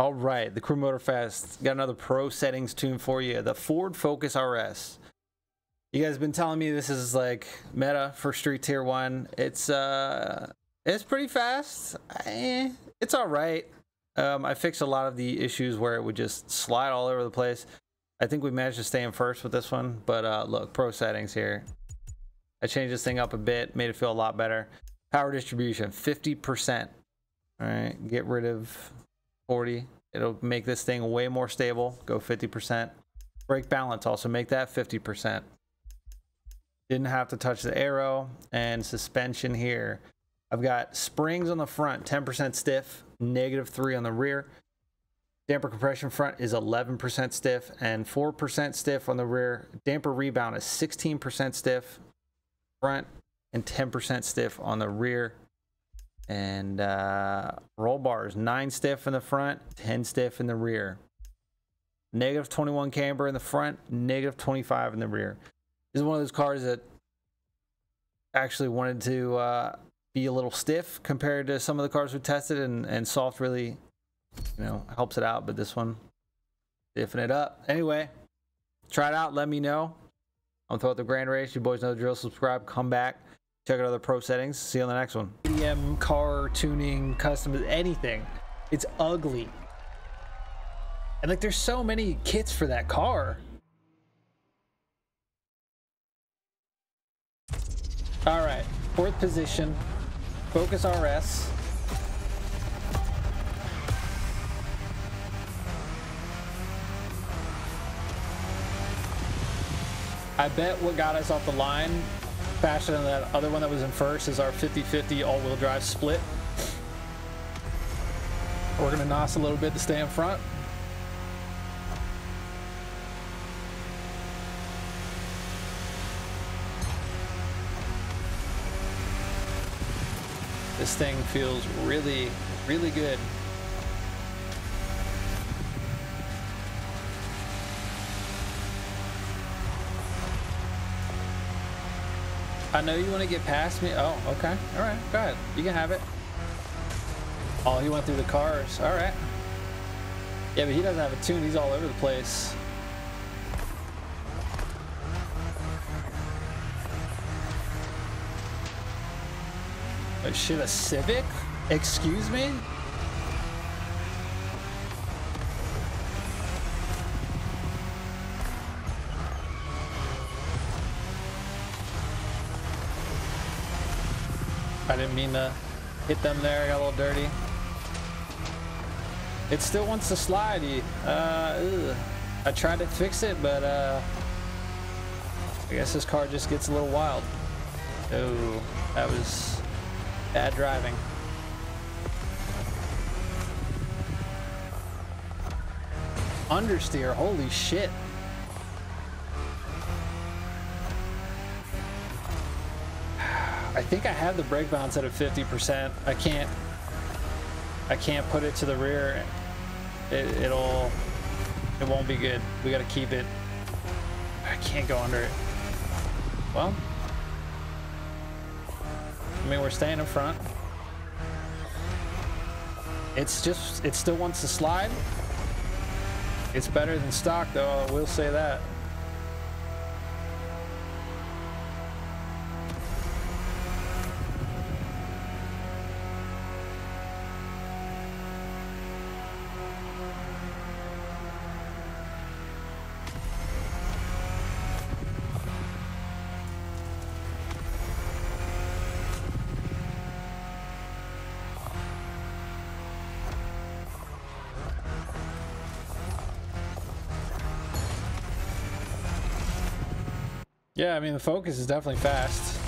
All right, the Crew Motorfest got another pro settings tune for you. The Ford Focus RS. You guys have been telling me this is like meta for Street Tier One. It's uh, it's pretty fast. Eh, it's all right. Um, I fixed a lot of the issues where it would just slide all over the place. I think we managed to stay in first with this one. But uh, look, pro settings here. I changed this thing up a bit, made it feel a lot better. Power distribution, 50%. All right, get rid of 40. It'll make this thing way more stable. Go 50%. Brake balance, also make that 50%. Didn't have to touch the aero and suspension here. I've got springs on the front, 10% stiff, negative 3 on the rear. Damper compression front is 11% stiff and 4% stiff on the rear. Damper rebound is 16% stiff front and 10% stiff on the rear. And uh, roll bars, 9 stiff in the front, 10 stiff in the rear. Negative 21 camber in the front, negative 25 in the rear. This is one of those cars that actually wanted to uh, be a little stiff compared to some of the cars we tested, and, and soft really, you know, helps it out. But this one, stiffen it up. Anyway, try it out. Let me know. I'm throw out the grand race. You boys know the drill. Subscribe. Come back. Check out other pro settings. See you on the next one. EDM, car tuning, custom, anything. It's ugly. And like, there's so many kits for that car. All right, fourth position, Focus RS. I bet what got us off the line faster than that other one that was in first is our 50-50 all-wheel drive split. We're gonna nos a little bit to stay in front. This thing feels really, really good. I know you want to get past me. Oh, okay. All right. Go ahead. You can have it. Oh, he went through the cars. All right. Yeah, but he doesn't have a tune. He's all over the place. Oh shit, a Civic? Excuse me? I didn't mean to hit them there, I got a little dirty. It still wants to slide. Uh, I tried to fix it, but uh, I guess this car just gets a little wild. Oh, that was bad driving. Understeer, holy shit. I think I have the brake balance at a 50%. I can't I can't put it to the rear. It, it'll it won't be good. We got to keep it. I can't go under it. Well, I mean, we're staying in front. It's just, it still wants to slide. It's better than stock, though, I will say that. Yeah, I mean, the focus is definitely fast.